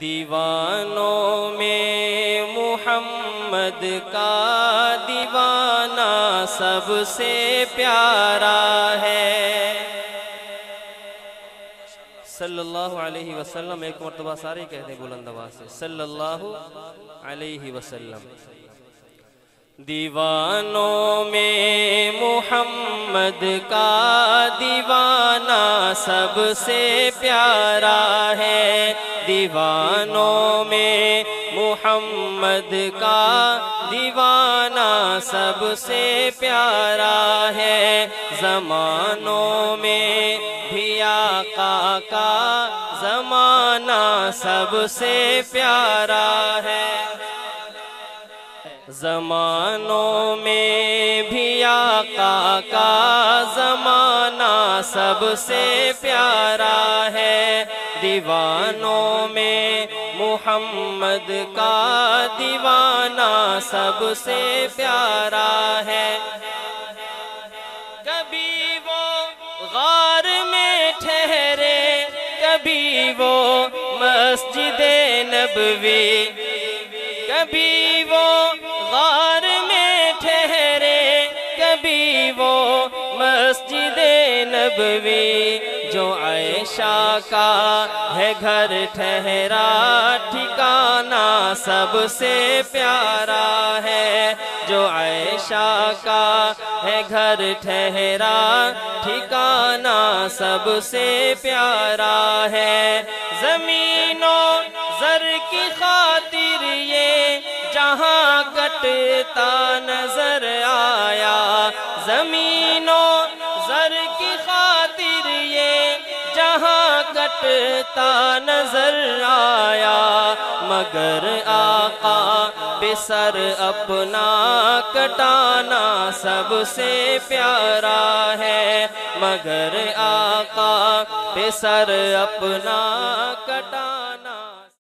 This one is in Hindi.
दीवानों में मोहम्मद का दीवाना सबसे प्यारा है। सल्लल्लाहु अलैहि वसल्लम, एक मरतबा सारे कहते हैं बुलंद से। सल्लल्लाहु अलैहि वसल्लम। दीवानों में मोहम्मद का दीवाना सबसे प्यारा है। दीवानों में मोहम्मद का दीवाना सबसे प्यारा है। जमानों में भी आका का जमाना सबसे प्यारा है। जमानों में भी आका का सबसे प्यारा है। दीवानों में मोहम्मद का दीवाना सबसे प्यारा है। कभी वो गार में ठहरे, कभी वो मस्जिद नबवी, कभी वो गार में ठहरे, कभी वो मस्जिद नबवी, जो आयशा का है घर ठहरा, ठिकाना सबसे प्यारा है। जो आयशा का है घर ठहरा, ठिकाना सबसे प्यारा है। जमीनों, जर की खातिर ये जहाँ कटता नज़र कटता नज़र आया, मगर आका बेसर अपना कटाना सबसे प्यारा है, मगर आका बेसर अपना कटाना